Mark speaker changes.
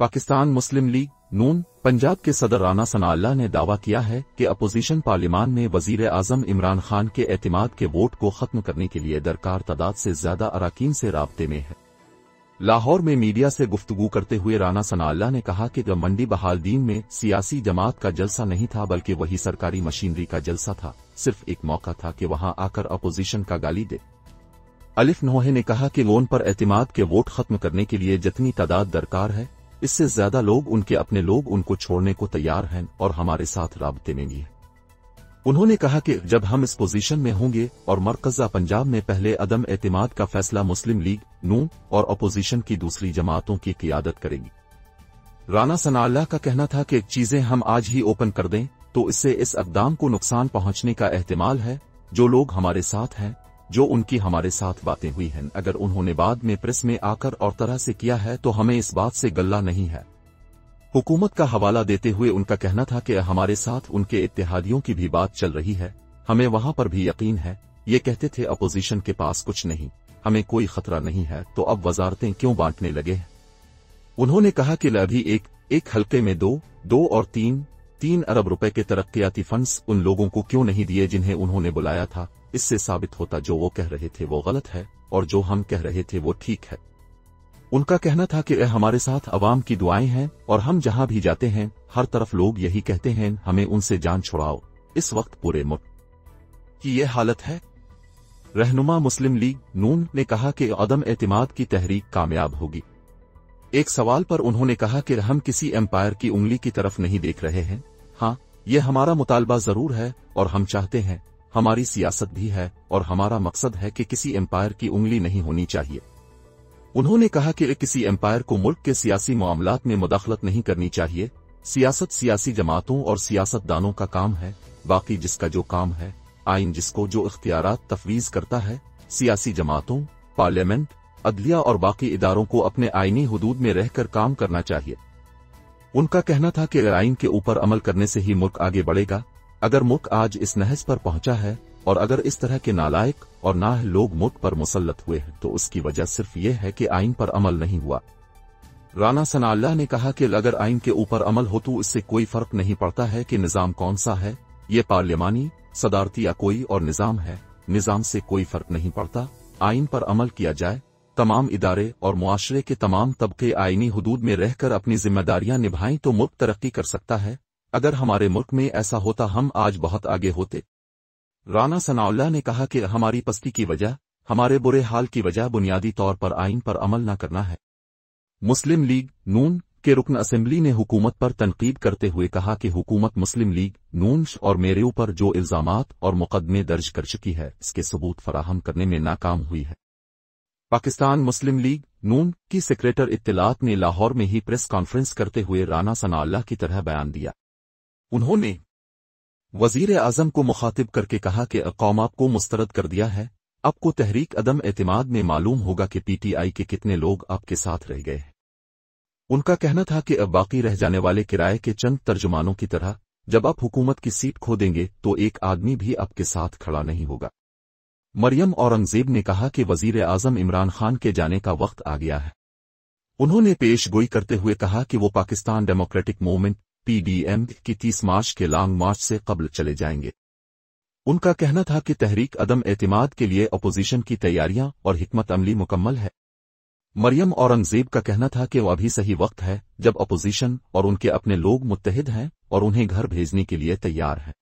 Speaker 1: पाकिस्तान मुस्लिम league, नून, पंजाब के सदर राना सनाल्ला ने दावा किया है कि अपोजिशन पार्लियामान में वज़ीर आज़म इमरान खान के एतमाद के वोट को खत्म करने के लिए दरकार तादाद से ज़्यादा अरकान से रबते में है। लाहौर में मीडिया से गुफ्तगू करते हुए राना सनाल्ला ने कहा कि जब मंडी बहालदीन में सियासी जमात का जलसा नहीं था, बल्कि वही सरकारी मशीनरी का जलसा था। सिर्फ़ एक मौका था कि वहाँ आकर अपोजिशन का गाली दे। अलिफ नोहे ने कहा कि लोन पर एतमाद के वोट खत्म करने के लिए जितनी तादाद दरकार है, इससे ज़्यादा लोग उनके अपने लोग उनको छोड़ने को तैयार हैं और हमारे साथ रबते में भी उन्होंने कहा कि जब हम इस पोजीशन में होंगे और मरकजा पंजाब में पहले अदम एतमाद का फैसला मुस्लिम लीग, नू और अपोजिशन की दूसरी जमातों की क्यादत करेगी। राना सनाल्ला का कहना था कि चीज़ें हम आज ही ओपन कर दें तो इससे इस अकदाम को नुकसान पहुँचने का एहतमाल है, जो लोग हमारे साथ हैं जो उनकी हमारे साथ बातें हुई हैं। अगर उन्होंने बाद में प्रेस में आकर और तरह से किया है तो हमें इस बात से गल्ला नहीं है। हुकूमत का हवाला देते हुए उनका कहना था कि हमारे साथ उनके इत्तेहादियों की भी बात चल रही है। हमें वहाँ पर भी यकीन है। ये कहते थे, अपोजिशन के पास कुछ नहीं। हमें कोई खतरा नहीं है। तो अब वजारतें क्यों बांटने लगे उन्होंने कहा कि अभी एक एक हल्के में दो दो और तीन तीन अरब रुपए के तरक्याती फंड्स उन लोगों को क्यों नहीं दिए जिन्हें उन्होंने बुलाया था? इससे साबित होता जो वो कह रहे थे वो गलत है, और जो हम कह रहे थे वो ठीक है। उनका कहना था कि यह हमारे साथ अवाम की दुआएँ हैं, और हम जहाँ भी जाते हैं, हर तरफ़ लोग यही कहते हैं, हमें उनसे जान छुड़ाओ। इस वक्त पूरे मुल्क की ये हालत है। रहनुमा मुस्लिम लीग नून ने कहा कि अदम एतमाद की तहरीक कामयाब होगी। एक सवाल पर उन्होंने कहा कि हम किसी एम्पायर की उंगली की तरफ़ नहीं देख रहे हैं। हाँ ये हमारा मुतालबा ज़रूर है और हम चाहते हैं, हमारी सियासत भी है और हमारा मकसद है कि किसी एम्पायर की उंगली नहीं होनी चाहिए। उन्होंने कहा कि किसी एम्पायर को मुल्क के सियासी मामलात में मुदाखलत नहीं करनी चाहिए। सियासत सियासी जमातों और सियासतदानों का काम है, बाकी जिसका जो काम है, आइन जिसको जो इख्तियार तफवीज करता है, सियासी जमातों, पार्लियामेंट अदलिया और बाकी इदारों को अपने आईनी हदूद में रहकर काम करना चाहिए। उनका कहना था कि आइन के ऊपर अमल करने से ही मुल्क आगे बढ़ेगा। अगर मुल्क आज इस नहज पर पहुँचा है और अगर इस तरह के नालायक और नाह लोग मुल्क पर मुसलत हुए हैं तो उसकी वजह सिर्फ़ ये है कि आइन पर अमल नहीं हुआ। राना सनाल्ला ने कहा कि अगर आइन के ऊपर अमल हो तो इससे कोई फ़र्क नहीं पड़ता है कि निज़ाम कौन सा है। ये पार्लियामानी सदारती या कोई और निज़ाम है। निज़ाम से कोई फ़र्क नहीं पड़ता। आइन पर अमल किया जाए तमाम इदारे और मुआशरे के तमाम तबके आईनी हदूद में रहकर अपनी जिम्मेदारियाँ निभाएँ तो मुल्क तरक्की कर सकता है। अगर हमारे मुल्क में ऐसा होता, हम आज बहुत आगे होते। राना सनाउल्ला ने कहा कि हमारी पस्ती की वजह, हमारे बुरे हाल की वजह बुनियादी तौर पर आइन पर अमल न करना है। मुस्लिम लीग नून के रुकन असेंबली ने हुकूमत पर तनकीद करते हुए कहा कि हुकूमत मुस्लिम लीग नून और मेरे ऊपर जो इल्ज़ाम और मुकदमे दर्ज कर चुकी है, इसके सबूत फराहम करने में नाकाम हुई है। पाकिस्तान मुस्लिम लीग, नून की सेक्रेटर इत्तलात ने लाहौर में ही प्रेस कॉन्फ्रेंस करते हुए राना सनाल्ला की तरह बयान दिया। उन्होंने वज़ीर आज़म को मुखातिब करके कहा कि कौम आपको मुस्तरद कर दिया है, आपको तहरीक अदम एतमाद में मालूम होगा कि पीटीआई के कितने लोग आपके साथ रह गए हैं। उनका कहना था कि अब बाकी रह जाने वाले किराए के चंद तर्जुमानों की तरह, जब आप हुकूमत की सीट खो देंगे तो एक आदमी भी आपके साथ खड़ा नहीं होगा। मरियम औरंगज़ेब ने कहा कि वज़ीर आज़म इमरान खान के जाने का वक्त आ गया है। उन्होंने पेश गोई करते हुए कहा कि वो पाकिस्तान डेमोक्रेटिक मूवमेंट, पीडीएम, की तीस मार्च के लॉन्ग मार्च से कबल चले जाएँगे। उनका कहना था कि तहरीक अदम एतमाद के लिए अपोजिशन की तैयारियाँ और हिकमत अमली मुकम्मल है। मरियम औरंगज़ेब का कहना था कि वह अभी सही वक्त है, जब अपोजिशन और उनके अपने लोग मुतहद हैं और उन्हें घर भेजने के लिए तैयार हैं।